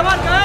Levanta!